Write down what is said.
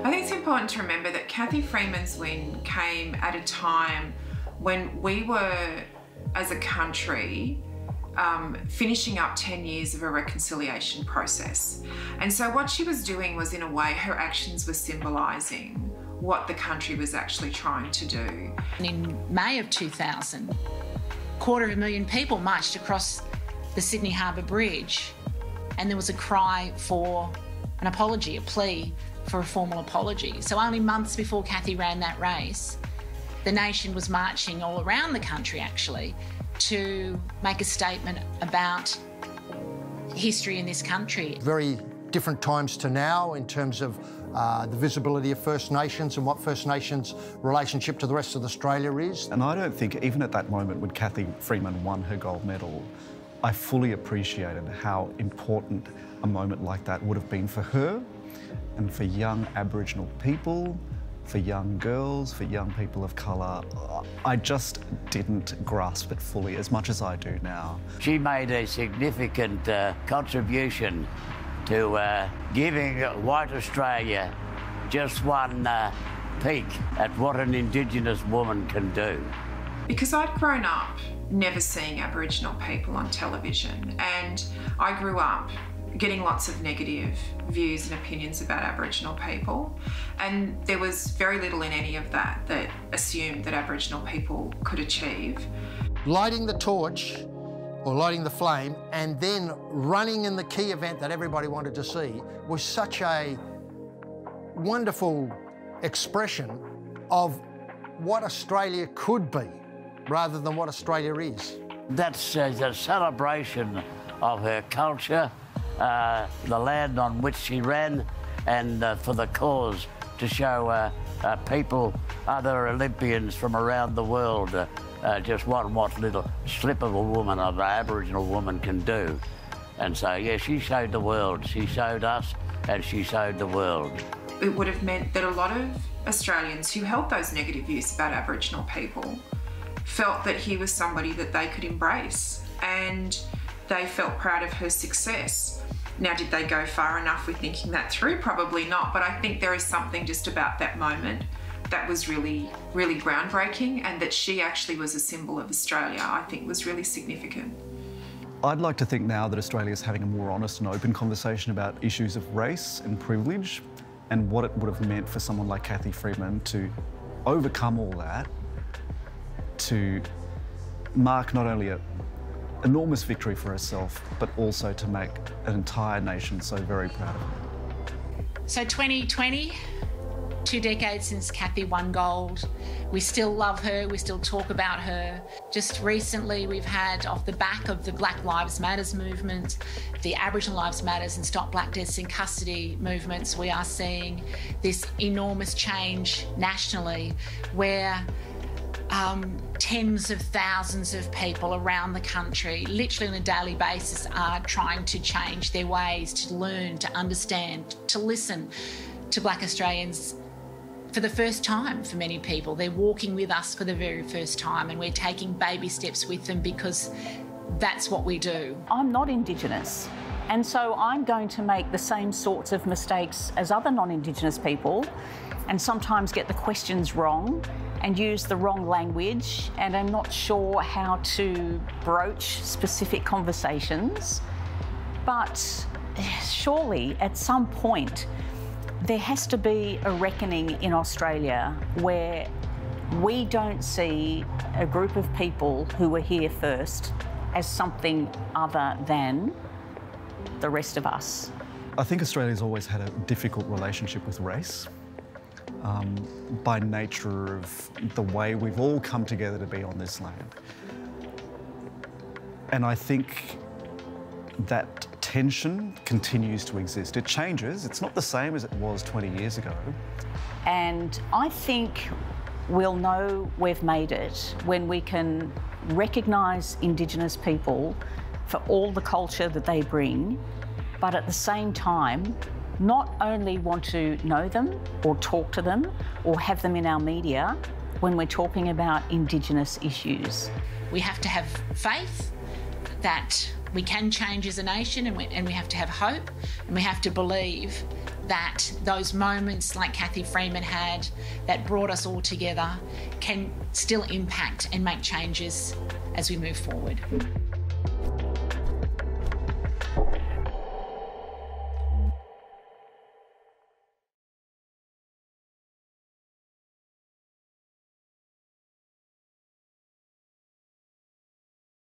I think it's important to remember that Cathy Freeman's win came at a time when we were, as a country, um, finishing up 10 years of a reconciliation process. And so, what she was doing was, in a way, her actions were symbolising what the country was actually trying to do. In May of 2000, a quarter of a million people marched across the Sydney Harbour Bridge, and there was a cry for an apology, a plea for a formal apology. So, only months before Cathy ran that race, the nation was marching all around the country actually to make a statement about history in this country. Very different times to now in terms of uh, the visibility of First Nations and what First Nations' relationship to the rest of Australia is. And I don't think, even at that moment when Cathy Freeman won her gold medal, I fully appreciated how important a moment like that would have been for her and for young Aboriginal people, for young girls, for young people of colour. I just didn't grasp it fully as much as I do now. She made a significant uh, contribution to uh, giving white Australia just one uh, peek at what an Indigenous woman can do. Because I'd grown up never seeing Aboriginal people on television, and I grew up getting lots of negative views and opinions about Aboriginal people. And there was very little in any of that that assumed that Aboriginal people could achieve. Lighting the torch or lighting the flame and then running in the key event that everybody wanted to see was such a wonderful expression of what Australia could be rather than what Australia is. That's uh, a celebration of her culture, uh, the land on which she ran, and uh, for the cause to show uh, uh, people, other Olympians from around the world, uh, just what what little slip of a woman, of an Aboriginal woman, can do. And so, yeah, she showed the world. She showed us, and she showed the world. It would have meant that a lot of Australians who held those negative views about Aboriginal people felt that he was somebody that they could embrace and they felt proud of her success. Now, did they go far enough with thinking that through? Probably not, but I think there is something just about that moment that was really, really groundbreaking, and that she actually was a symbol of Australia, I think was really significant. I'd like to think now that Australia is having a more honest and open conversation about issues of race and privilege and what it would have meant for someone like Cathy Freeman to overcome all that, to mark not only an enormous victory for herself, but also to make an entire nation so very proud of her. So 2020, two decades since Cathy won gold. We still love her, we still talk about her. Just recently, we've had, off the back of the Black Lives Matters movement, the Aboriginal Lives Matters and Stop Black Deaths in Custody movements, we are seeing this enormous change nationally where um, tens of thousands of people around the country, literally on a daily basis, are trying to change their ways, to learn, to understand, to listen to Black Australians for the first time for many people. They're walking with us for the very first time, and we're taking baby steps with them because that's what we do. I'm not Indigenous. And so I'm going to make the same sorts of mistakes as other non Indigenous people and sometimes get the questions wrong and use the wrong language. And I'm not sure how to broach specific conversations. But surely at some point, there has to be a reckoning in Australia where we don't see a group of people who were here first as something other than the rest of us. I think Australia's always had a difficult relationship with race. Um, by nature of the way we've all come together to be on this land. And I think that tension continues to exist. It changes, it's not the same as it was 20 years ago. And I think we'll know we've made it when we can recognise Indigenous people for all the culture that they bring, but at the same time, not only want to know them or talk to them or have them in our media when we're talking about Indigenous issues. We have to have faith that we can change as a nation and we, and we have to have hope and we have to believe that those moments like Cathy Freeman had that brought us all together can still impact and make changes as we move forward.